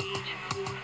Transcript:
You.